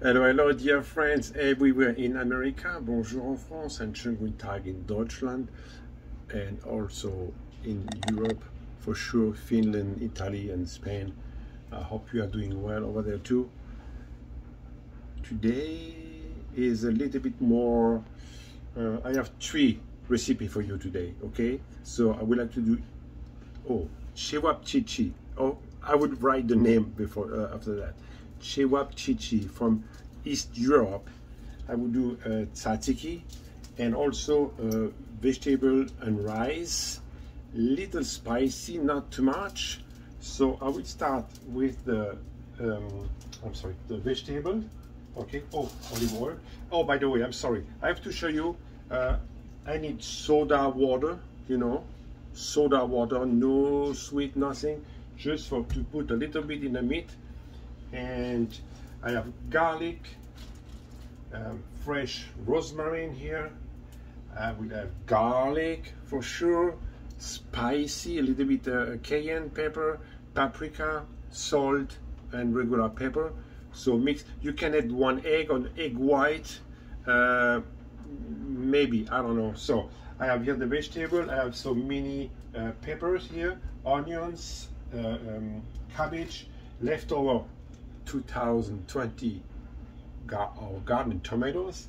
Hello, hello, dear friends everywhere in America. Bonjour en France and schönen guten Tag in Deutschland and also in Europe for sure, Finland, Italy, and Spain. I hope you are doing well over there too. Today is a little bit more. Uh, I have three recipe for you today. Okay, so I would like to do. Oh, cevapcici. Oh, I would write the name before uh, after that. Chewap Chichi from East Europe. I will do uh, tzatziki and also uh, vegetable and rice. Little spicy, not too much. So I will start with the, um, I'm sorry, the vegetable. Okay. Oh, olive oil. Oh, by the way, I'm sorry. I have to show you. Uh, I need soda water. You know, soda water, no sweet, nothing. Just for to put a little bit in the meat and I have garlic, um, fresh rosemary in here. I will have garlic for sure, spicy, a little bit uh, cayenne pepper, paprika, salt, and regular pepper. So mix. You can add one egg on egg white, uh, maybe I don't know. So I have here the vegetable. I have some mini uh, peppers here, onions, uh, um, cabbage, leftover 2020 our uh, garden tomatoes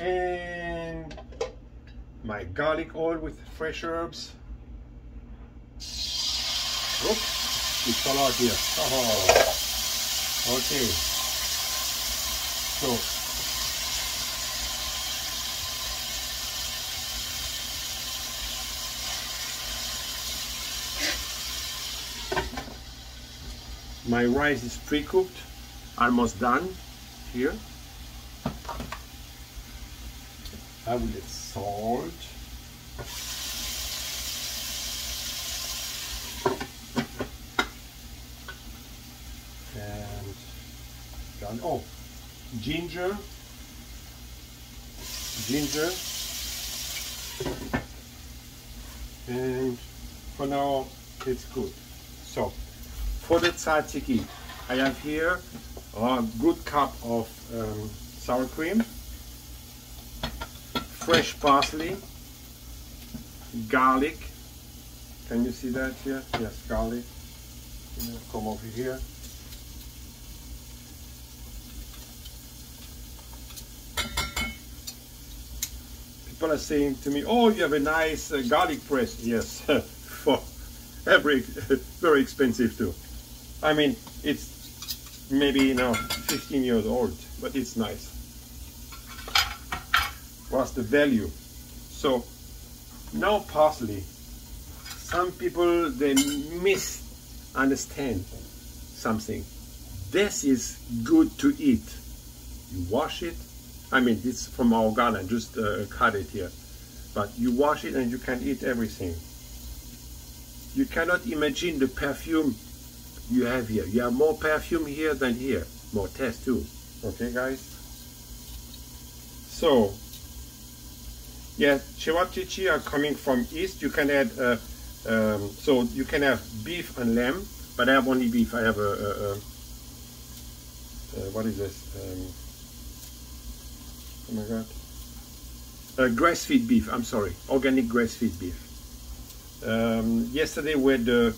and my garlic oil with fresh herbs Oops, it's a lot here. Oh, okay. So my rice is pre-cooked almost done here. I will add salt. And done oh ginger. Ginger. And for now it's good. So for the tzatziki I have here a good cup of um, sour cream, fresh parsley, garlic. Can you see that here? Yes, garlic. Come over here. People are saying to me, "Oh, you have a nice uh, garlic press." Yes, for every very expensive too. I mean, it's maybe you know 15 years old but it's nice. What's the value? So now parsley some people they misunderstand something. This is good to eat. You wash it. I mean this from our garden just uh, cut it here. But you wash it and you can eat everything. You cannot imagine the perfume you have here. You have more perfume here than here. More test too. Okay, guys? So, yeah, Chewap are coming from east. You can add, uh, um, so you can have beef and lamb, but I have only beef. I have a, a, a, what is this? Um, oh my god. Grass-fed beef, I'm sorry, organic grass-fed beef. Um, yesterday we had the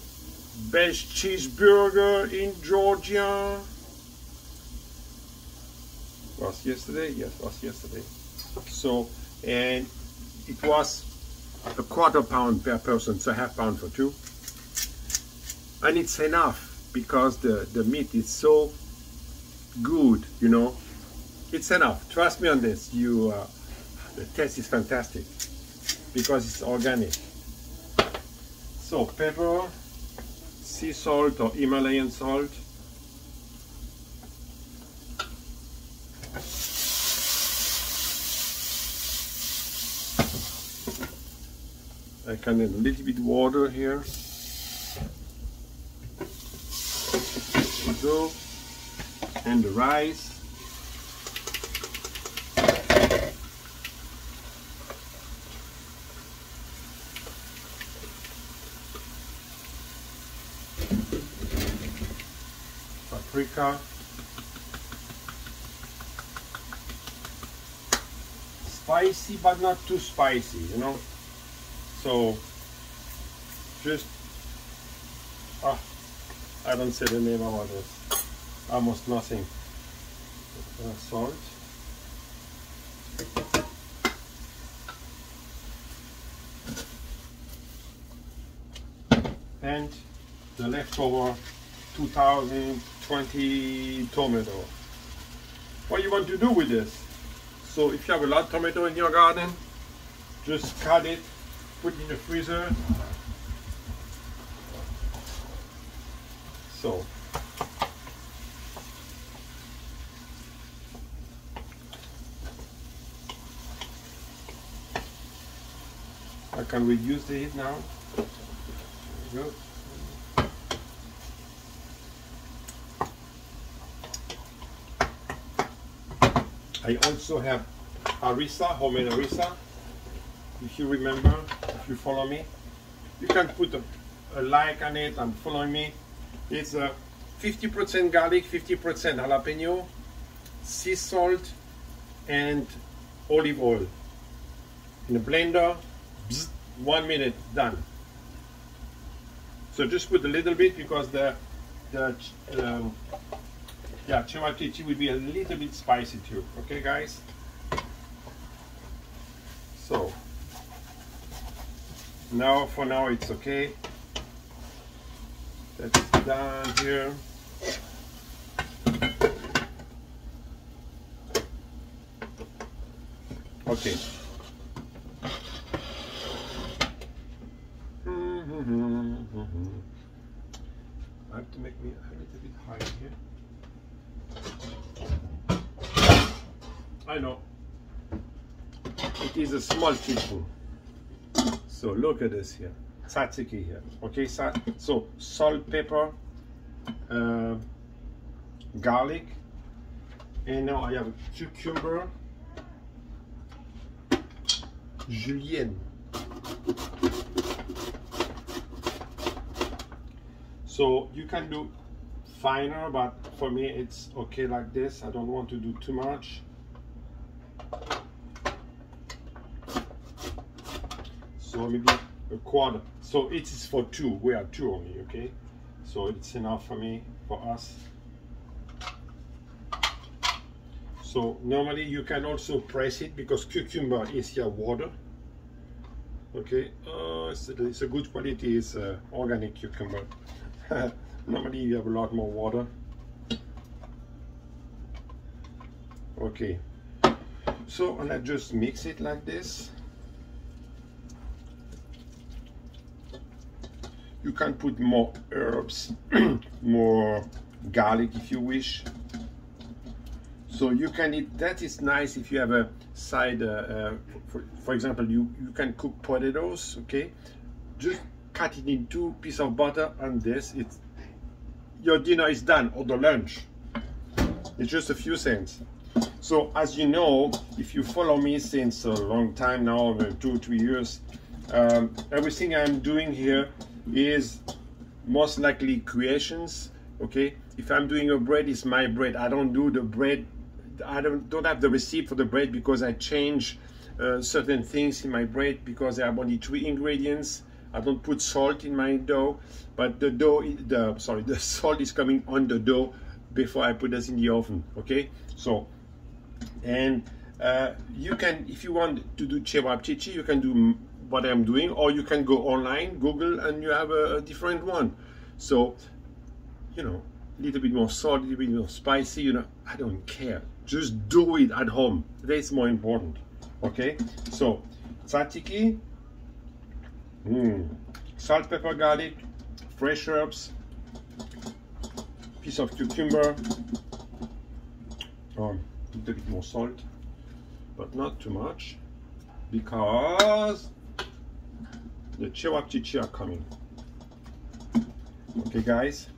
best cheeseburger in Georgia. Was yesterday? Yes, was yesterday. So, and it was a quarter pound per person, so half pound for two. And it's enough because the, the meat is so good, you know. It's enough. Trust me on this. You, uh, the taste is fantastic because it's organic. So pepper, sea salt or Himalayan salt. I can add a little bit water here. Go and the rice. Paprika spicy but not too spicy you know? So just ah I don't say the name about this almost nothing uh, salt. And the leftover 2020 tomato. What you want to do with this? So if you have a lot of tomato in your garden just cut it put it in the freezer. So. I can reduce the heat now. Go. I also have harissa, homemade harissa. If you remember, if you follow me, you can put a, a like on it and follow me. It's a 50% garlic, 50% jalapeno, sea salt, and olive oil. In a blender, bzz, one minute, done. So just put a little bit because the the um, yeah cevapcici will be a little bit spicy too. Okay, guys. So now for now it's okay. That's done here. Okay. I have to make me a little bit higher here. I know. A small teaspoon. So look at this here. Tzatziki here. Okay, so salt, pepper, uh, garlic, and now I have cucumber, julienne. So you can do finer, but for me it's okay like this. I don't want to do too much. So maybe a quarter. So it is for two. We are two only, okay? So it's enough for me, for us. So normally you can also press it because cucumber is here water. Okay, uh, it's, it's a good quality, it's uh, organic cucumber. Normally you have a lot more water. Okay, so and I just mix it like this. You can put more herbs, more garlic if you wish. So you can eat, that is nice if you have a side, uh, uh, for, for example, you, you can cook potatoes, okay? Just cut it in two pieces of butter and this it's your dinner is done or the lunch it's just a few cents so as you know if you follow me since a long time now two three years um, everything i'm doing here is most likely creations okay? If i'm doing a bread it's my bread. I don't do the bread i don't don't have the receipt for the bread because i change uh, certain things in my bread because I have only three ingredients. I don't put salt in my dough, but the dough, the sorry, the salt is coming on the dough before I put this in the oven. Okay, so and uh, you can, if you want to do cevapcici, you can do what I'm doing, or you can go online, Google, and you have a, a different one. So, you know, a little bit more salt, a little bit more spicy. You know, I don't care. Just do it at home. That's more important. Okay, so tzatziki Mm. Salt, pepper, garlic, fresh herbs, piece of cucumber, um, a little bit more salt, but not too much because the are coming. Okay guys,